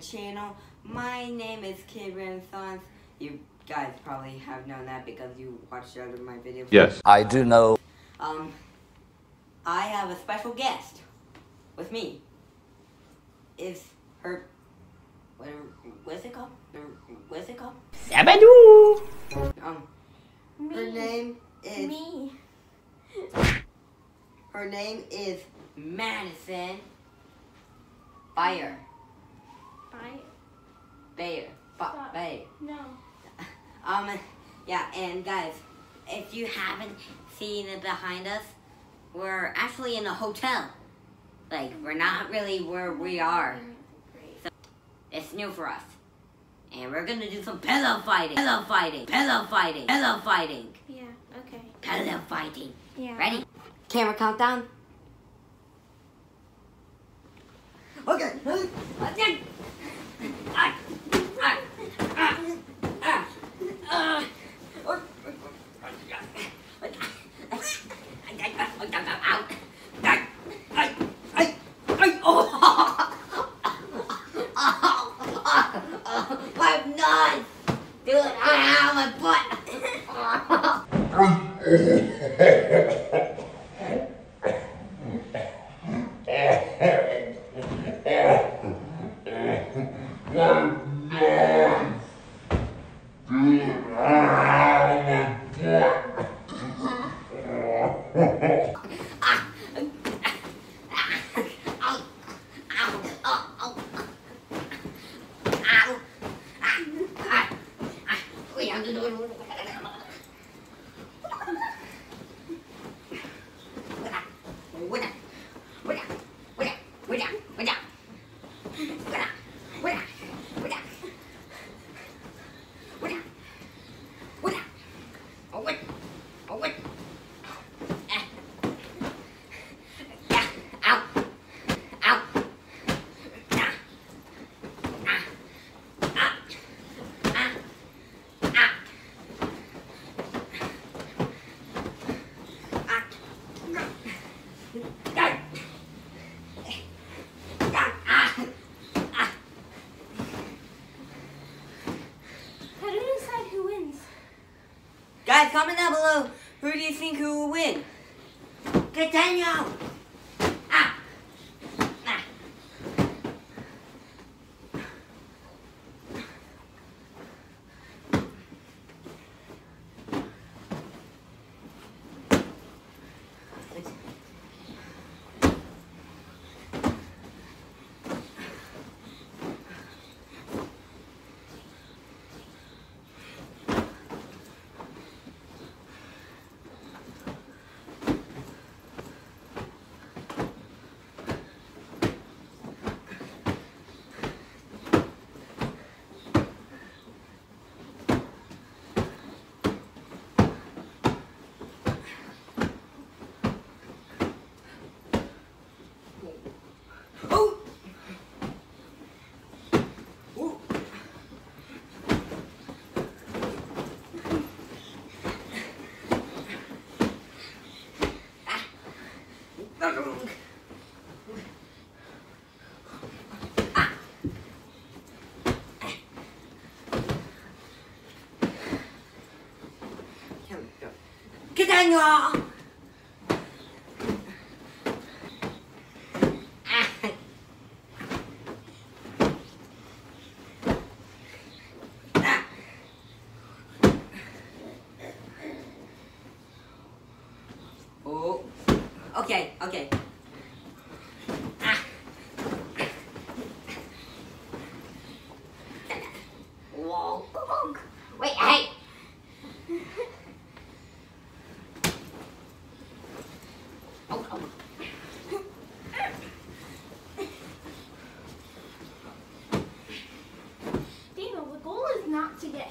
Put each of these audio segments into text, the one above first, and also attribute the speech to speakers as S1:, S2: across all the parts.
S1: channel. My name is Kid Renaissance. You guys probably have known that because you watched other my videos.
S2: Yes.
S3: I do know.
S1: Um, I have a special guest with me. Is her, what, what's it called? What's it called?
S3: Sabadoo!
S1: Um, her name is,
S4: Me.
S1: her name is Madison Bayer.
S4: Bye.
S1: Bayer. Ba- Bayer.
S4: No.
S1: Um, yeah, and guys, if you haven't seen it behind us, we're actually in a hotel. Like, we're not really where we are.
S4: So,
S1: It's new for us. And we're gonna do some pillow fighting. Pillow fighting. Pillow fighting. Pillow fighting.
S4: Yeah. Okay.
S1: Pillow fighting.
S4: Yeah.
S1: Ready? Camera countdown. Okay. Okay. Ah, ah, ah, ah, ah. I'm not! Dude, I have my butt! Guys, comment down below. Who do you think who will win? Continue. Ah. Ah. Oh. Okay, okay. Ah. Whoa. Wait, hey. Oh, oh.
S4: Daniel, the goal is not to get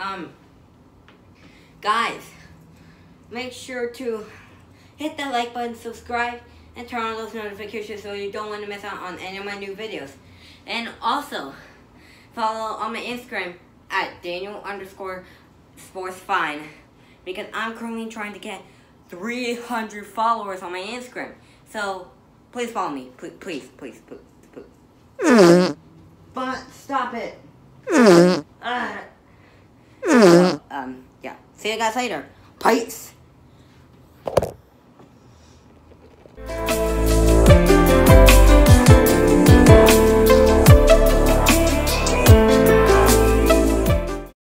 S1: Um, guys, make sure to hit that like button, subscribe, and turn on those notifications so you don't want to miss out on any of my new videos. And also, follow on my Instagram at Daniel underscore sports fine because I'm currently trying to get 300 followers on my Instagram. So please follow me, please, please, please, please. please. But stop it. Uh, um, yeah. See you guys later. Peace.